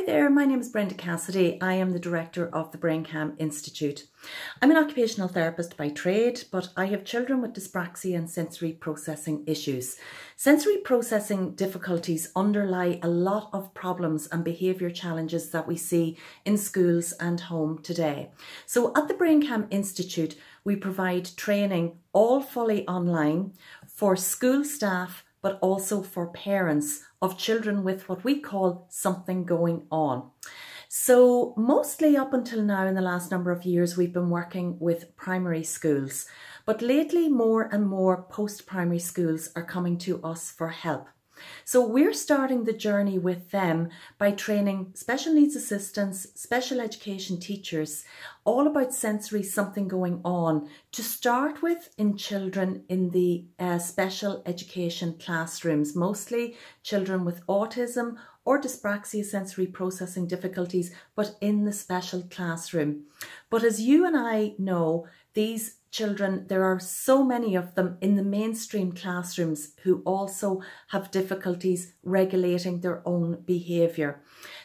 Hi there, my name is Brenda Cassidy. I am the director of the Braincalm Institute. I'm an occupational therapist by trade, but I have children with dyspraxia and sensory processing issues. Sensory processing difficulties underlie a lot of problems and behaviour challenges that we see in schools and home today. So at the Braincalm Institute, we provide training all fully online for school staff but also for parents of children with what we call something going on. So, mostly up until now, in the last number of years, we've been working with primary schools, but lately, more and more post primary schools are coming to us for help. So we're starting the journey with them by training special needs assistants, special education teachers, all about sensory something going on to start with in children in the uh, special education classrooms, mostly children with autism or dyspraxia sensory processing difficulties, but in the special classroom. But as you and I know, these children, there are so many of them in the mainstream classrooms who also have difficulties regulating their own behaviour.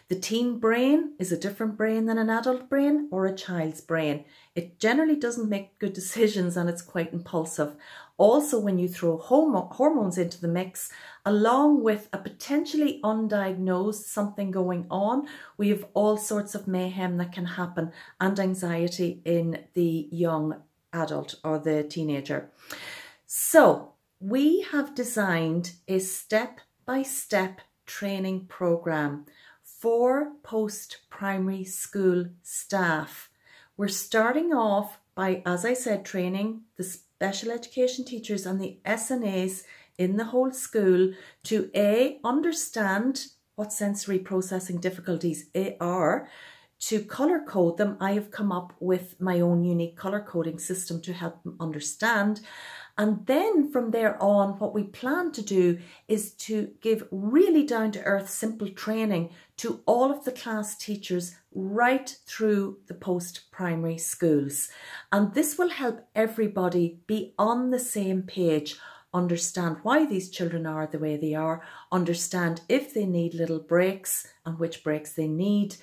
The teen brain is a different brain than an adult brain or a child's brain. It generally doesn't make good decisions and it's quite impulsive. Also, when you throw hormones into the mix, along with a potentially undiagnosed something going on, we have all sorts of mayhem that can happen and anxiety in the young adult or the teenager. So we have designed a step-by-step training program for post-primary school staff. We're starting off by, as I said, training the special education teachers and the SNAs in the whole school to A, understand what sensory processing difficulties are, to colour code them, I have come up with my own unique colour coding system to help them understand. And then from there on, what we plan to do is to give really down to earth, simple training to all of the class teachers right through the post primary schools. And this will help everybody be on the same page understand why these children are the way they are, understand if they need little breaks and which breaks they need,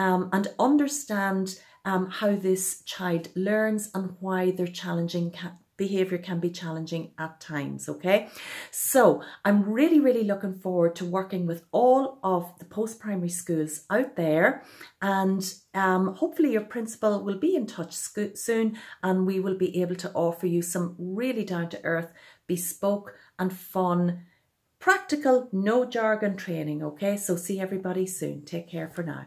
um, and understand um, how this child learns and why their challenging behavior can be challenging at times okay? So i'm really really looking forward to working with all of the post-primary schools out there and um, hopefully your principal will be in touch soon and we will be able to offer you some really down-to-earth bespoke and fun practical no jargon training okay? So see everybody soon. Take care for now